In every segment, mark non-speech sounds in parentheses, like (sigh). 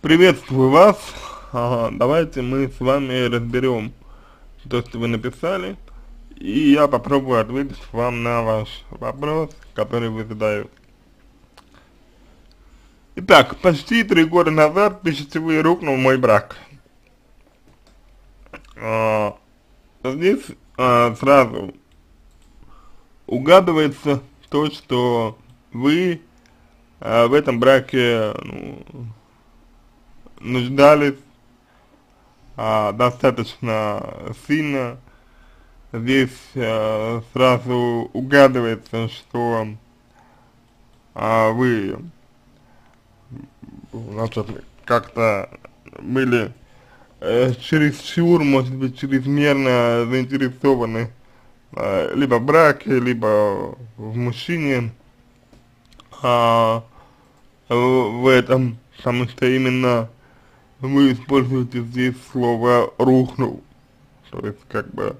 Приветствую вас. Ага, давайте мы с вами разберем то, что вы написали, и я попробую ответить вам на ваш вопрос, который вы задаете. Итак, почти три года назад, вы, рухнул мой брак. А, здесь а, сразу угадывается то, что вы а, в этом браке ну, нуждались а, достаточно сильно. Здесь а, сразу угадывается, что а, вы как-то были э, чересчур, может быть, чрезмерно заинтересованы э, либо в браке, либо в мужчине, а, в этом, потому что именно вы используете здесь слово «рухнул». То есть, как бы,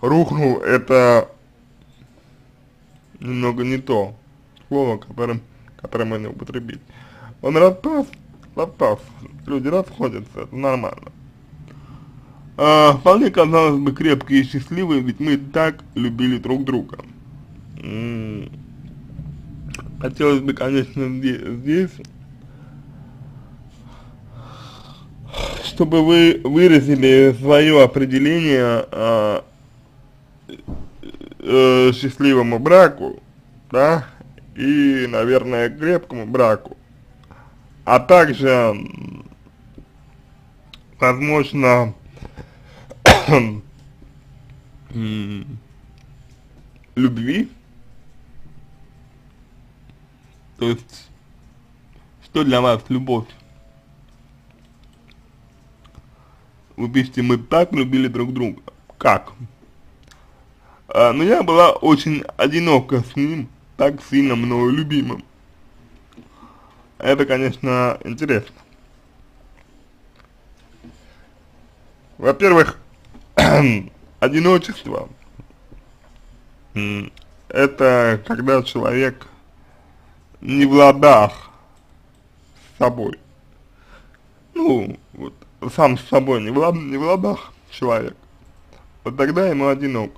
«рухнул» — это немного не то слово, которым, которое можно употребить. Он распас, распас, люди расходятся, это нормально. А, вполне казалось бы крепкие и счастливые, ведь мы так любили друг друга. Хотелось бы, конечно, здесь чтобы вы выразили свое определение а, э, счастливому браку, да, и, наверное, крепкому браку, а также, возможно, (coughs) любви, то есть, что для вас любовь? Вы пишете, мы так любили друг друга. Как? А, но я была очень одинока с ним, так сильно мною любимым. Это, конечно, интересно. Во-первых, (clears throat) одиночество это когда человек не в ладах с собой. Ну, вот, сам с собой не в, лад, не в ладах человек. Вот тогда ему одинок.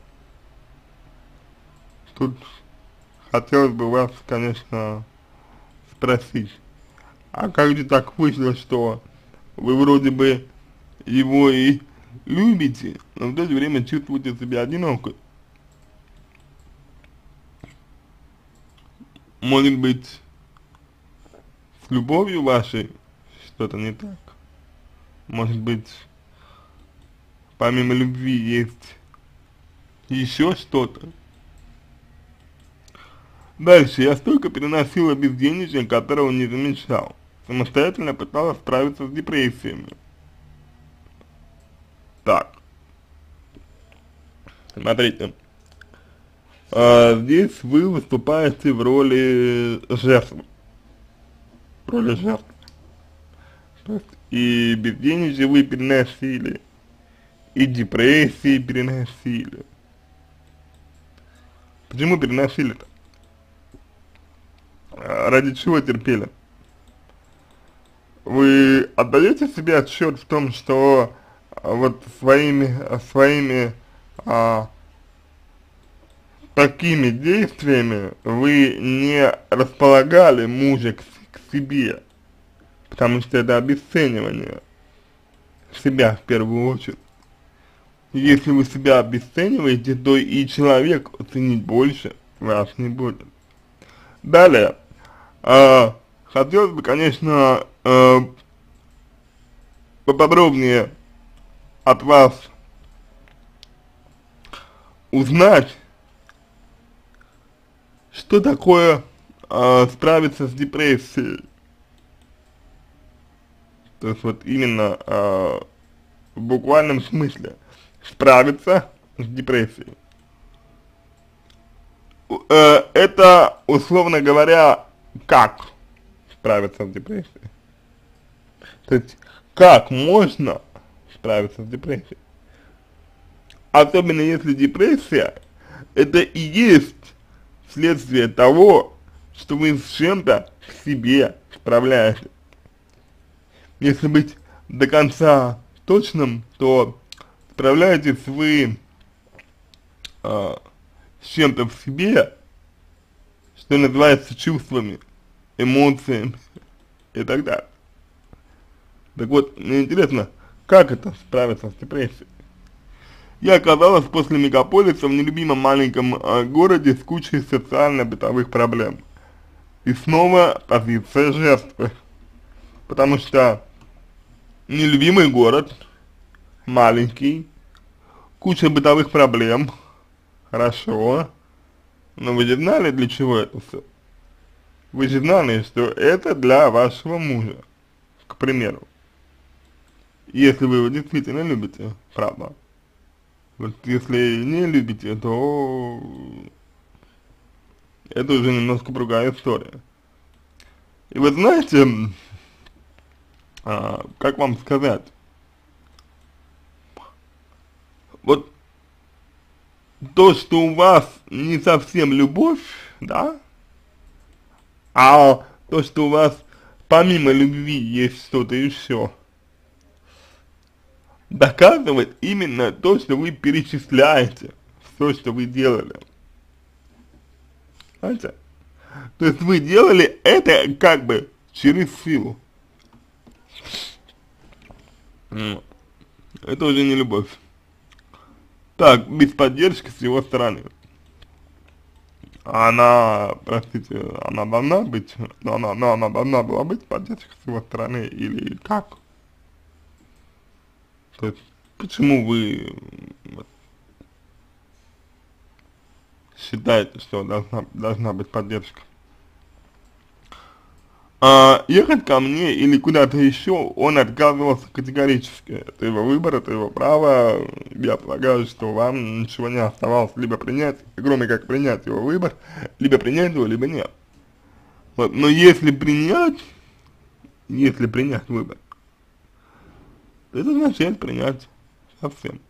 Тут хотелось бы вас, конечно, спросить а как же так вышло, что вы вроде бы его и любите, но в то же время чувствуете себя одиноко. Может быть, с любовью вашей что-то не так? Может быть, помимо любви есть еще что-то? Дальше, я столько переносила безденежье, которого не замечал самостоятельно пыталась справиться с депрессиями. Так. Смотрите. А, здесь вы выступаете в роли жертвы. В роли жертвы. То есть и безденежье вы переносили, и депрессии переносили. Почему переносили-то? А, ради чего терпели? вы отдаете себе отчет в том, что а, вот своими, своими а, такими действиями вы не располагали мужа к, к себе, потому что это обесценивание себя в первую очередь. Если вы себя обесцениваете, то и человек оценить больше вас не будет. Далее, а, хотелось бы, конечно, э, поподробнее от вас узнать, что такое э, справиться с депрессией. То есть вот именно э, в буквальном смысле справиться с депрессией. Э, это, условно говоря, как справиться с депрессией. То есть, как можно справиться с депрессией? Особенно если депрессия, это и есть следствие того, что вы с чем-то к себе справляетесь. Если быть до конца точным, то справляетесь вы э, с чем-то в себе, что называется чувствами, эмоциями (laughs) и так далее. Так вот, мне интересно, как это справиться с депрессией? Я оказалась после мегаполиса в нелюбимом маленьком э, городе с кучей социально-бытовых проблем. И снова позиция жертвы. Потому что нелюбимый город, маленький, куча бытовых проблем, хорошо, но вы же знали, для чего это все? Вы же знали, что это для вашего мужа, к примеру. Если вы его действительно любите, правда. Вот если не любите, то это уже немножко другая история. И вы знаете, а, как вам сказать, вот то, что у вас не совсем любовь, да, а то, что у вас помимо любви есть что-то еще, доказывает именно то, что вы перечисляете, все, что вы делали. Знаете? То есть вы делали это как бы через силу. Это уже не любовь. Так, без поддержки с его стороны. Она, простите, она должна быть, но она, но она должна была быть поддержка с его стороны или как? То есть, почему вы считаете, что должна, должна быть поддержка? А, ехать ко мне или куда-то еще он отказывался категорически. Это его выбор, это его право. Я полагаю, что вам ничего не оставалось либо принять, кроме как принять его выбор, либо принять его, либо нет. Вот. Но если принять, если принять выбор, то это означает принять совсем.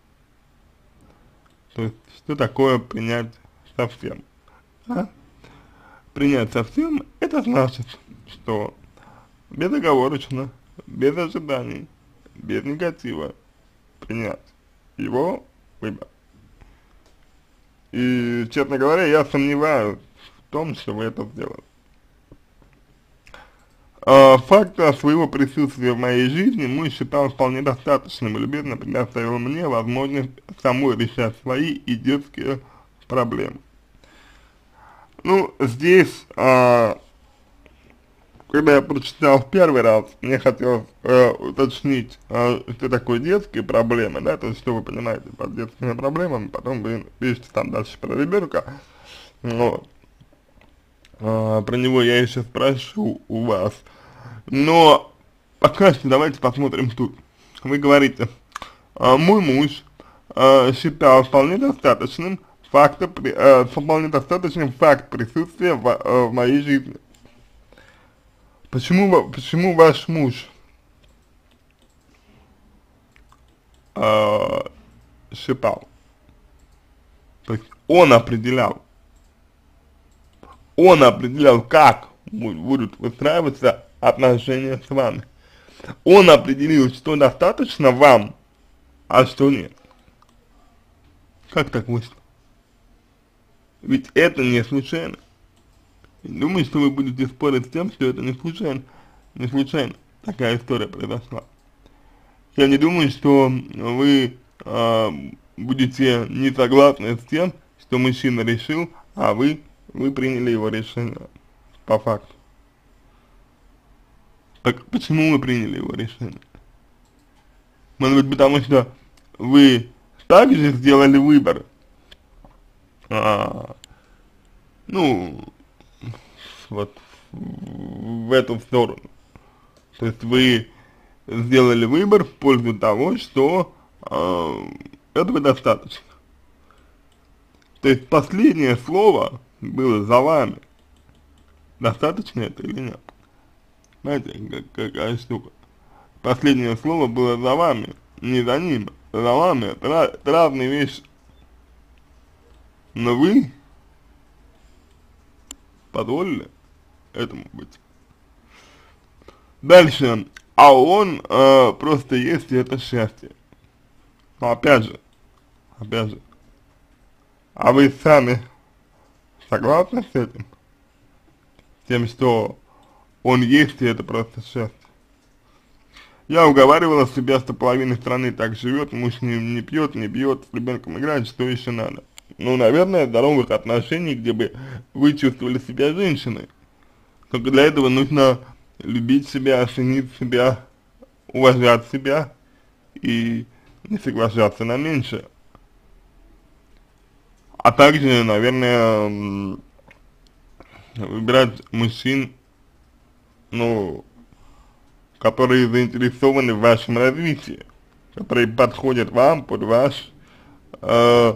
То есть, что такое принять совсем? А? Принять совсем, это значит, что безоговорочно, без ожиданий, без негатива принять его выбор. И, честно говоря, я сомневаюсь в том, что вы это сделали. А, факта своего присутствия в моей жизни мой считал вполне достаточным и любезно предоставил мне возможность самой решать свои и детские проблемы. Ну, здесь а, когда я прочитал первый раз, мне хотелось э, уточнить, э, что такое детские проблемы, да, то есть что вы понимаете под детскими проблемами, потом вы пишете там дальше про ребенка, вот. Э, про него я еще спрошу у вас, но пока что давайте посмотрим тут. Вы говорите, э, мой муж э, считал вполне достаточным факта, э, вполне достаточным факт присутствия в, э, в моей жизни. Почему, почему ваш муж э, считал? То есть он определял, он определял, как будут выстраиваться отношения с вами. Он определил, что достаточно вам, а что нет. Как так вышло? Ведь это не случайно. Думаю, что вы будете спорить с тем, что это не случайно, не случайно такая история произошла. Я не думаю, что вы э, будете не согласны с тем, что мужчина решил, а вы, вы приняли его решение по факту. Так почему вы приняли его решение? Может быть, потому что вы также сделали выбор, а, ну, вот в эту сторону. То есть вы сделали выбор в пользу того, что э, этого достаточно. То есть последнее слово было за вами. Достаточно это или нет? Знаете, как, какая штука. Последнее слово было за вами, не за ним. За вами это, это разные вещи. Но вы позволили этому быть. Дальше. а он э, просто есть, и это счастье. Но опять же, опять же, а вы сами согласны с этим? С тем, что он есть, и это просто счастье. Я уговаривала себя, что половина страны так живет, муж не, не пьет, не бьет, с ребенком играет, что еще надо. Ну, наверное, здоровых отношений, где бы вы чувствовали себя женщиной. Только для этого нужно любить себя, ценить себя, уважать себя и не соглашаться на меньшее. А также, наверное, выбирать мужчин, ну, которые заинтересованы в вашем развитии, которые подходят вам под ваш э,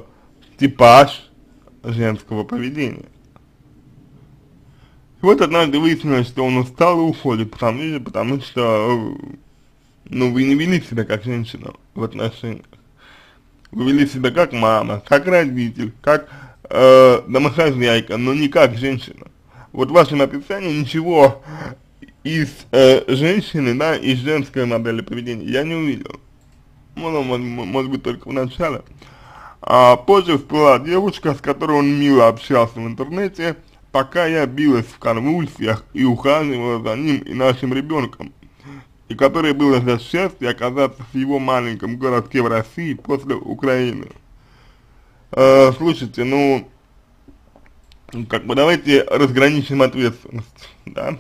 типаж женского поведения. Вот однажды выяснилось, что он устал и уходит, потому, потому что, ну, вы не вели себя как женщина в отношениях. Вы вели себя как мама, как родитель, как э, домохозяйка, но не как женщина. Вот в вашем описании ничего из э, женщины, да, из женской модели поведения я не увидел. Ну, может, может быть, только в начале. А позже всплыла девушка, с которой он мило общался в интернете, пока я билась в конвульсиях и ухаживала за ним и нашим ребенком, и которой было за счастье оказаться в его маленьком городке в России после Украины. Э, слушайте, ну, как бы давайте разграничим ответственность, да.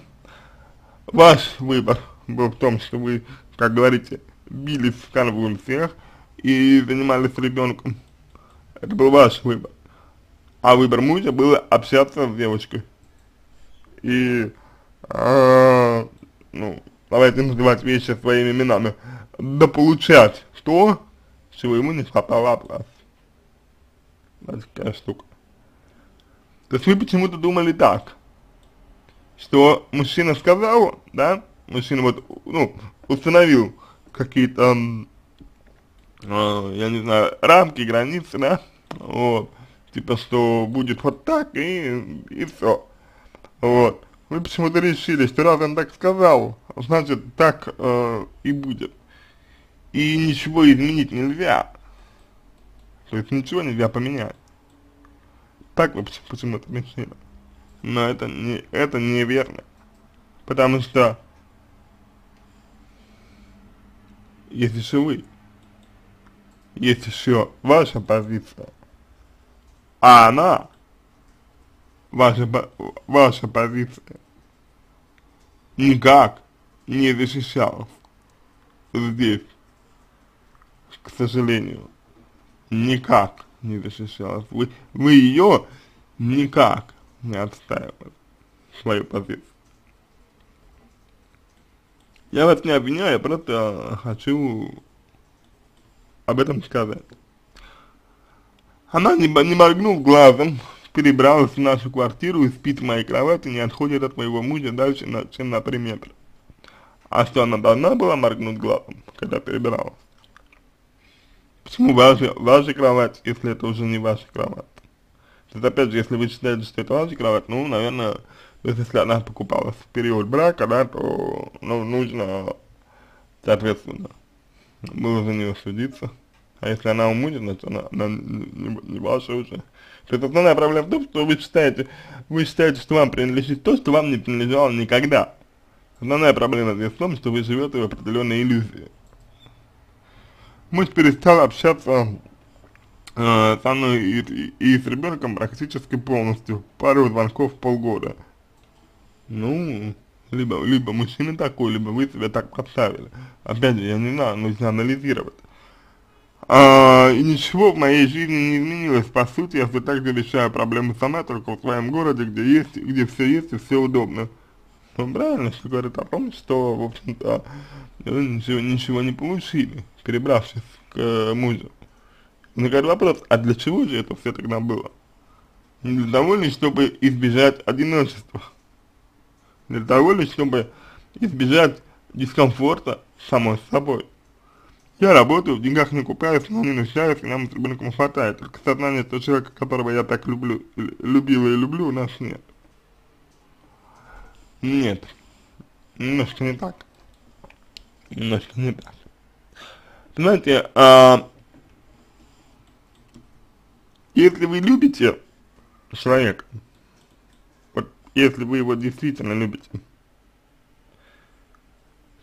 Ваш выбор был в том, что вы, как говорите, бились в конвульсиях и занимались ребенком. Это был ваш выбор. А выбор мужа был общаться с девочкой. И, а, ну, давайте называть вещи своими именами, да получать то, чего ему не хватало от вас. Это такая штука. То есть вы почему-то думали так, что мужчина сказал, да, мужчина вот, ну, установил какие-то, э, я не знаю, рамки, границы, да, вот, типа, что будет вот так и, и все, вот. Вы почему-то решили, что раз он так сказал, значит, так э, и будет. И ничего изменить нельзя. То есть ничего нельзя поменять. Так вы почему-то решили. Но это не, это неверно. Потому что есть еще вы, есть еще ваша позиция, а она, ваша, ваша позиция, никак не защищалась здесь, к сожалению, никак не защищалась. Вы, вы ее никак не отстаивали свою позицию. Я вас не обвиняю, я просто хочу об этом сказать. Она, не, не моргнув глазом, перебралась в нашу квартиру и спит в моей кровати, не отходит от моего мужа дальше, на, чем на три метра. А что она должна была моргнуть глазом, когда перебиралась? Почему ваша, ваша кровать, если это уже не ваша кровать? То есть, опять же, если вы считаете, что это ваша кровать, ну, наверное, если она покупалась в период брака, да, то, ну, нужно, соответственно, было за нее судиться. А если она у мужа, значит, она, она не, не ваша уже. То есть, основная проблема в том, что вы считаете, вы считаете, что вам принадлежит то, что вам не принадлежало никогда. Основная проблема здесь в том, что вы живете в определенной иллюзии. Муж перестал общаться э, со мной и, и, и с ребенком практически полностью, пару звонков в полгода. Ну, либо, либо мужчина такой, либо вы себя так поставили. Опять же, я не знаю, нужно анализировать. А, и ничего в моей жизни не изменилось, по сути, я все так же решаю проблемы сама, только в своем городе, где есть, где все есть и все удобно. Ну, правильно, что говорит о том, что, в общем-то, ничего, ничего не получили, перебравшись к э, мужу. Возникает вопрос, а для чего же это все тогда было? Для того ли, чтобы избежать одиночества? Для того ли, чтобы избежать дискомфорта самой собой? Я работаю, в деньгах не купаюсь, но не нуждаюсь, нам с ребенком хватает. Только сознание того человека, которого я так люблю, любила и люблю, у нас нет. Нет, немножко не так. немножко не так. Понимаете, а, если вы любите человека, вот если вы его действительно любите,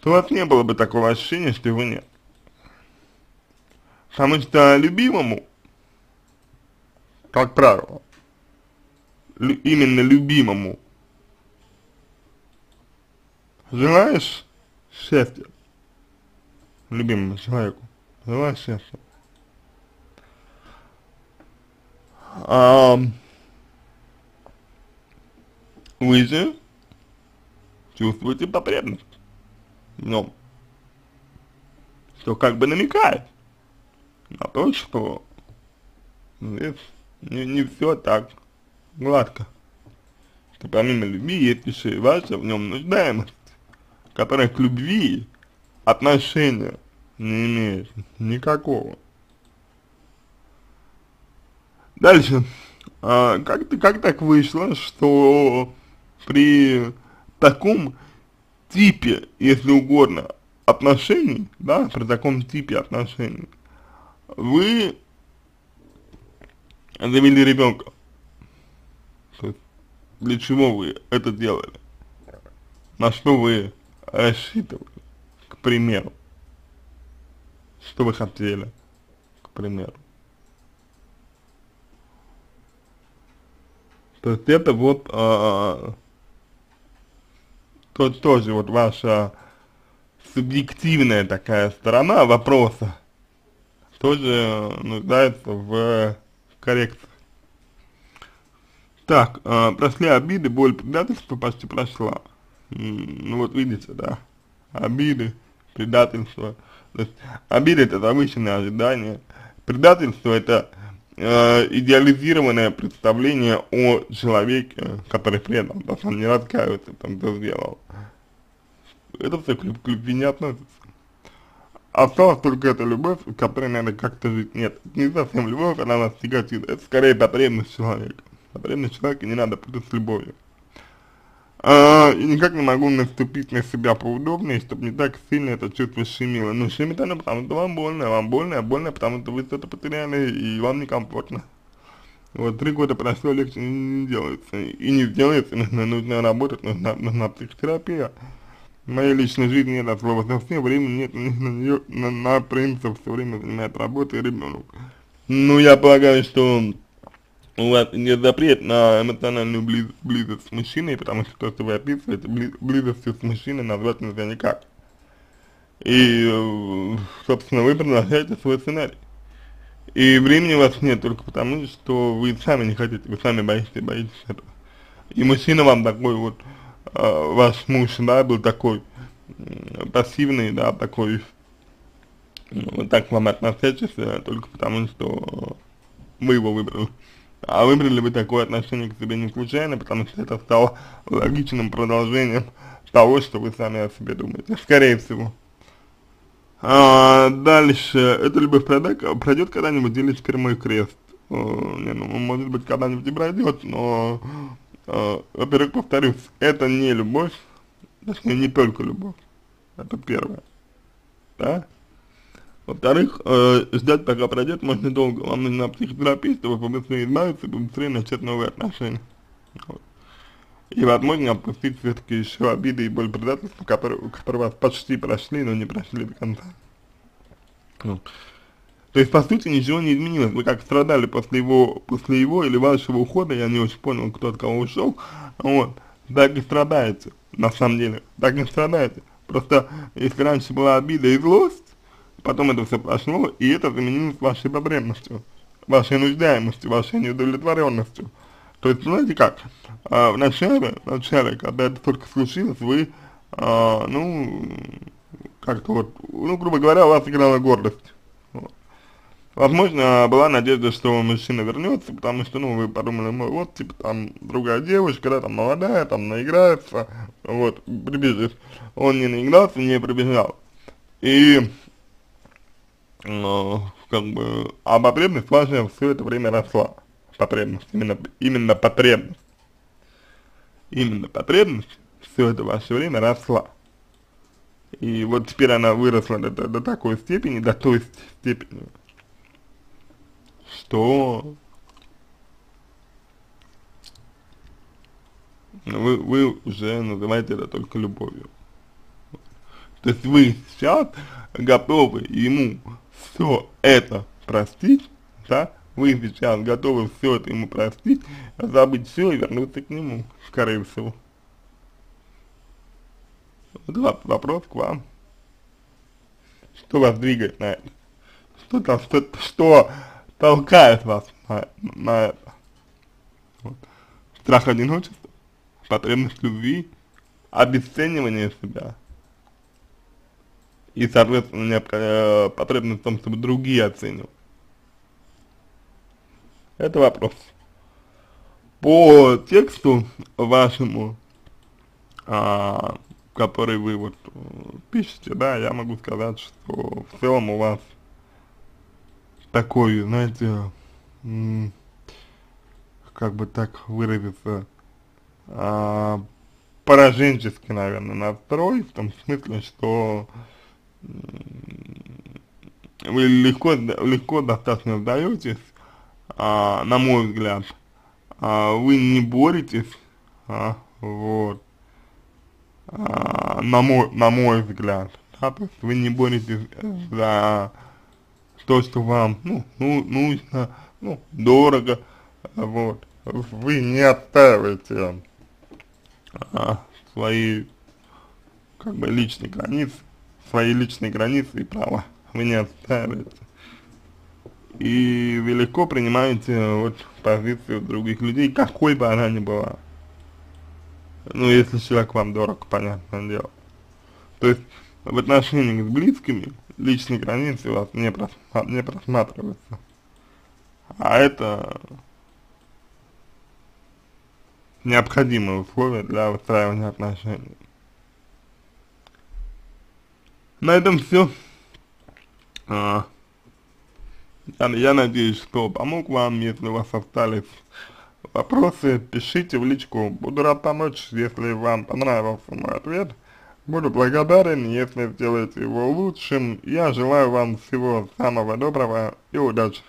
то у вас не было бы такого ощущения, что его нет. Потому что любимому, как правило, именно любимому, желаешь счастья, любимому человеку, желаешь счастья, а, вы же чувствуете потребность в нем, что как бы намекает на то, что здесь не, не все так гладко, что помимо любви есть еще и ваша в нем нуждаемость, которая к любви отношения не имеет никакого. Дальше. А, как, как так вышло, что при таком типе, если угодно, отношений, да, при таком типе отношений, вы завели ребенка. Для чего вы это делали? На что вы рассчитывали, к примеру? Что вы хотели, к примеру? То есть это вот а, то, тоже вот ваша субъективная такая сторона вопроса тоже нуждается в коррекции. Так, э, прошли обиды, боль, предательство почти прошла. Ну вот видите, да, обиды, предательство. То есть обиды это завышенное ожидание, предательство это э, идеализированное представление о человеке, который предал, то есть он не раскаивается в том, что сделал. Это все к, к любви не относится. Осталась только эта любовь, которой надо как-то жить. Нет, не совсем любовь, она нас тяготит. Это скорее потребность человека. Потребность человека не надо путать с любовью. А, и никак не могу наступить на себя поудобнее, чтобы не так сильно это чувство щемило. Ну, щемит оно, потому что вам больно, вам больно, а больно, потому что вы что-то потеряли, и вам некомфортно. Вот, три года прошло, легче не, не делается. И не сделается, нужно, нужно работать, нужна, нужна психотерапия. Моей личной жизни нет слова совсем, времени нет на нее, на, на принцип все время занимает работа и ребенок. Ну, я полагаю, что у вас нет запрет на эмоциональную близ, близость с мужчиной, потому что то, что вы описываете, близ, близостью с мужчиной назвать нельзя никак. И, собственно, вы продолжаете свой сценарий. И времени у вас нет только потому, что вы сами не хотите, вы сами боитесь, боитесь этого. И мужчина вам такой вот, э, ваш муж, да, был такой пассивный, да, такой, ну, так вам относящийся, только потому, что вы его выбрали. А выбрали вы такое отношение к себе не случайно, потому что это стало логичным продолжением того, что вы сами о себе думаете, скорее всего. А, дальше, эта любовь пройдет когда-нибудь или теперь мой крест? А, не, ну, может быть, когда-нибудь и пройдет, но, а, во-первых, повторюсь, это не любовь, точнее, не только любовь, это первое, да? Во-вторых, э, ждать пока пройдет можно долго. Вам нужна психотерапия, чтобы побыстрее избавиться и побыстрее начать новые отношения. Вот. И возможно отпустить все-таки еще обиды и боль предательства, которые, которые вас почти прошли, но не прошли до конца. Вот. То есть, по сути, ничего не изменилось. Вы как страдали после его, после его или вашего ухода, я не очень понял, кто от кого ушел, вот, так и страдаете, на самом деле, так и страдаете. Просто, если раньше была обида и злость, потом это все прошло, и это заменилось вашей потребностью, вашей нуждаемостью, вашей неудовлетворенностью. То есть, знаете как, а, в начале, в начале, когда это только случилось, вы, а, ну, как-то вот, ну, грубо говоря, у вас играла гордость. Возможно, была надежда, что мужчина вернется, потому что, ну, вы подумали, ну, вот, типа, там, другая девушка, да, там, молодая, там, наиграется, вот, прибежит. Он не наигрался, не прибежал. И но как бы, а потребность ваша все это время росла. Потребность, именно, именно потребность. Именно потребность все это ваше время росла. И вот теперь она выросла до, до, до такой степени, до той степени, что вы, вы уже называете это только любовью. То есть вы сейчас готовы ему все это простить, да, вы сейчас готовы все это ему простить, забыть все и вернуться к нему, скорее всего. Вот вопрос к вам. Что вас двигает на это? Что там, что, что толкает вас на, на это? Вот. Страх одиночества, потребность любви, обесценивание себя и, соответственно, потребность в том, чтобы другие оценивали. Это вопрос. По тексту вашему, а, который вы вот пишете, да, я могу сказать, что в целом у вас такой, знаете, как бы так выразиться, а, пораженческий, наверное, настрой, в том смысле, что вы легко, легко достаточно сдаетесь, а, на мой взгляд, а, вы не боретесь, а, вот, а, на мой, на мой взгляд, да, то есть вы не боретесь за то, что вам, ну, ну нужно, ну, дорого, вот, вы не отстаиваете а, свои, как бы, личные границы, свои личные границы и права, вы не отстаиваете и вы легко принимаете вот позицию других людей, какой бы она ни была. Ну, если человек вам дорог, понятное дело. То есть, в отношении с близкими личные границы у вас не, просма не просматриваются. А это необходимое условие для выстраивания отношений. На этом все. А, я, я надеюсь, что помог вам, если у вас остались вопросы, пишите в личку, буду рад помочь, если вам понравился мой ответ, буду благодарен, если сделаете его лучшим, я желаю вам всего самого доброго и удачи.